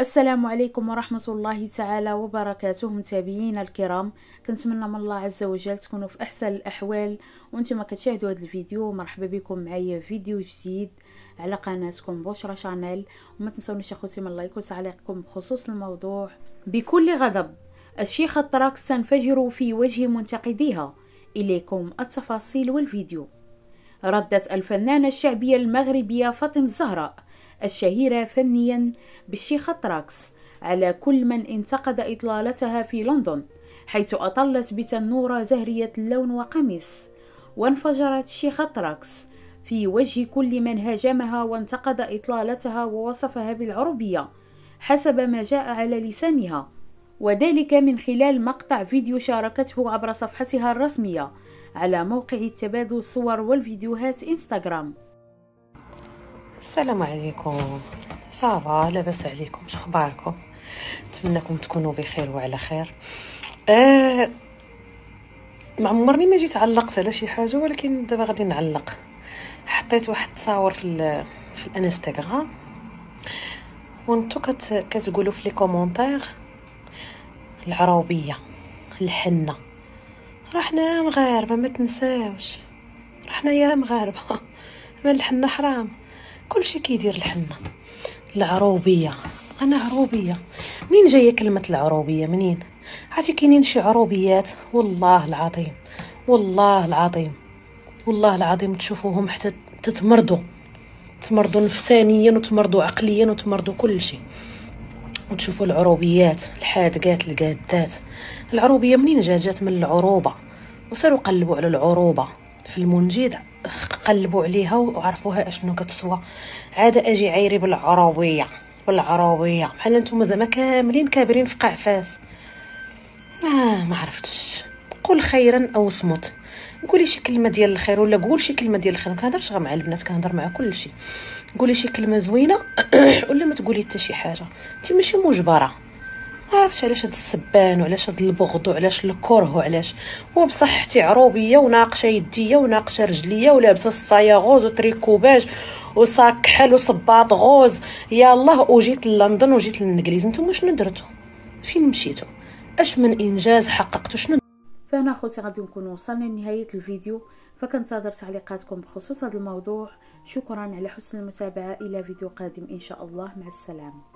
السلام عليكم ورحمة الله تعالى وبركاته متابعينا الكرام. كنتمنى من الله عز وجل تكونوا في أحسن الأحوال. وأنتم كتشاهدوا هذا الفيديو مرحبا بكم معايا فيديو جديد على قناتكم بشرى شانيل. وما تنسونيش أخوتي من لايك وتعليقكم بخصوص الموضوع. بكل غضب الشيخة طراكس تنفجر في وجه منتقديها إليكم التفاصيل والفيديو. ردت الفنانة الشعبية المغربية فاطمة الزهراء الشهيرة فنيا بالشيخة تراكس على كل من انتقد إطلالتها في لندن حيث أطلت بتنورة زهرية اللون وقميص وانفجرت شيخة تراكس في وجه كل من هاجمها وانتقد إطلالتها ووصفها بالعروبية حسب ما جاء على لسانها. وذلك من خلال مقطع فيديو شاركته عبر صفحتها الرسمية على موقع تبادل الصور والفيديوهات إنستغرام. السلام عليكم. ça va لاباس عليكم. أخباركم؟ نتمنىكم تكونوا بخير وعلى خير. آه ما عمرني ما جيت علقت على شي حاجة ولكن دابا غادي نعلق. حطيت واحد التصاور في في الانستغرام. وانتو كت كتقولوا في les commentaires العروبية الحنة. رحنا مغاربة ما تنساوش. رحنا يا مغاربة. ما الحنة حرام. كلشي كيدير الحنه العروبية. أنا عروبية. منين جاية كلمة العروبية؟ منين؟ عرفتي كاينين شي عروبيات؟ والله العظيم. والله العظيم. والله العظيم تشوفوهم حتى تتمرضوا تمرضوا نفسانيا وتمرضوا عقليا وتمرضوا كل شيء وتشوفوا العروبيات الحادقات القادات. العروبية منين جات جات من العروبة. وصاروا قلبوا على العروبة في المنجد قلبوا عليها وعرفوها أشنو كتسوى. عاد أجي عايري بالعربية بالعربية. بحال نتوما زعما كاملين كابرين في قاع فاس آه ما عرفتش. قول خيرا أو صمت قولي شي كلمة ديال الخير ولا قول شي كلمة ديال الخير. ما كنهضرش غير مع البنات كنهضر مع كل شيء قولي شي كلمة زوينة ولا ما تقولي حتى شي حاجة. انت ماشي مجبرة. ما عرفتش علاش هاد السبان وعلاش هاد البغض وعلاش الكره وعلاش. هو بصح حتي عروبية وناقشة يدية وناقشة رجلية ولابسة الصايه rose و tricot beige و sac كحل وصباط rose. يا الله وجيت لندن وجيت للانجليز نتوما شنو درتو فين مشيتو اش من إنجاز حققتو شنو فهنا أخوتي غادي نكون وصلنا لنهاية الفيديو فكنتظر تعليقاتكم بخصوص هذا الموضوع. شكرا على حسن المتابعة. إلى فيديو قادم إن شاء الله. مع السلامة.